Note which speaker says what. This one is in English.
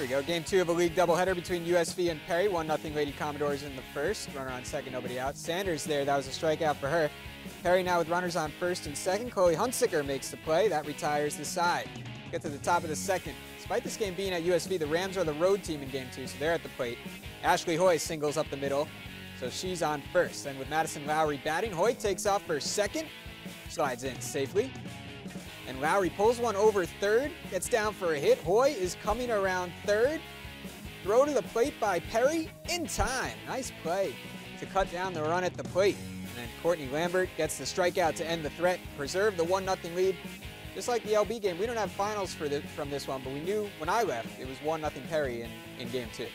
Speaker 1: Here we go. Game two of a league doubleheader between USV and Perry. 1 0 Lady Commodores in the first. Runner on second, nobody out. Sanders there. That was a strikeout for her. Perry now with runners on first and second. Chloe Hunsicker makes the play. That retires the side. Get to the top of the second. Despite this game being at USV, the Rams are the road team in game two, so they're at the plate. Ashley Hoy singles up the middle, so she's on first. And with Madison Lowry batting, Hoy takes off for second, slides in safely. And Lowry pulls one over third, gets down for a hit. Hoy is coming around third. Throw to the plate by Perry in time. Nice play to cut down the run at the plate. And then Courtney Lambert gets the strikeout to end the threat, preserve the 1 0 lead. Just like the LB game, we don't have finals for the, from this one, but we knew when I left it was 1 0 Perry in, in game two.